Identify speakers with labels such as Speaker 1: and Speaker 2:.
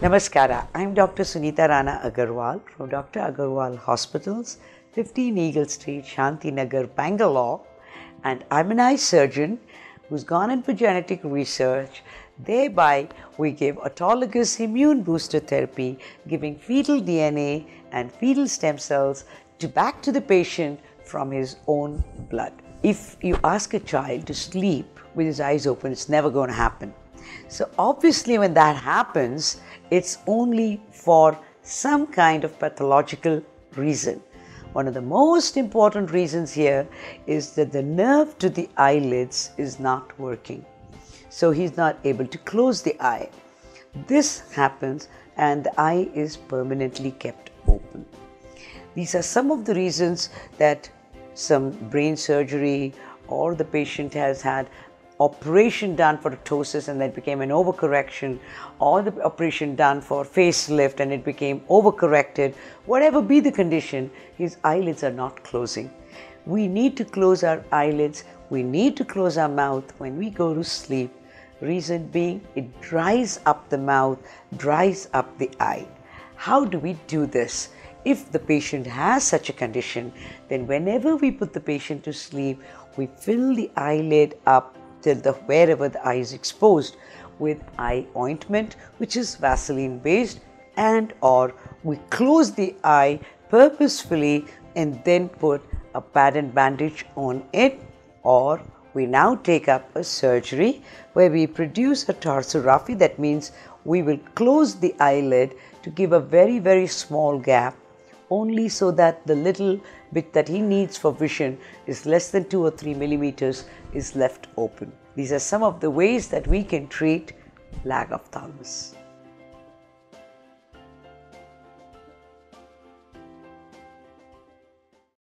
Speaker 1: Namaskara. I'm Dr. Sunita Rana Agarwal from Dr. Agarwal Hospitals, 15 Eagle Street, Shanti Nagar, Bangalore. And I'm an eye surgeon who's gone in for genetic research. Thereby, we give autologous immune booster therapy, giving fetal DNA and fetal stem cells to back to the patient from his own blood. If you ask a child to sleep with his eyes open, it's never going to happen. So, obviously, when that happens, it's only for some kind of pathological reason. One of the most important reasons here is that the nerve to the eyelids is not working. So he's not able to close the eye. This happens and the eye is permanently kept open. These are some of the reasons that some brain surgery or the patient has had operation done for ptosis and that became an overcorrection, or the operation done for facelift and it became overcorrected, whatever be the condition, his eyelids are not closing. We need to close our eyelids, we need to close our mouth when we go to sleep. Reason being, it dries up the mouth, dries up the eye. How do we do this? If the patient has such a condition, then whenever we put the patient to sleep, we fill the eyelid up till the wherever the eye is exposed with eye ointment which is vaseline based and or we close the eye purposefully and then put a padded bandage on it or we now take up a surgery where we produce a tarsorrhaphy that means we will close the eyelid to give a very very small gap only so that the little bit that he needs for vision is less than 2 or 3 millimeters is left open. These are some of the ways that we can treat lagophthalmos.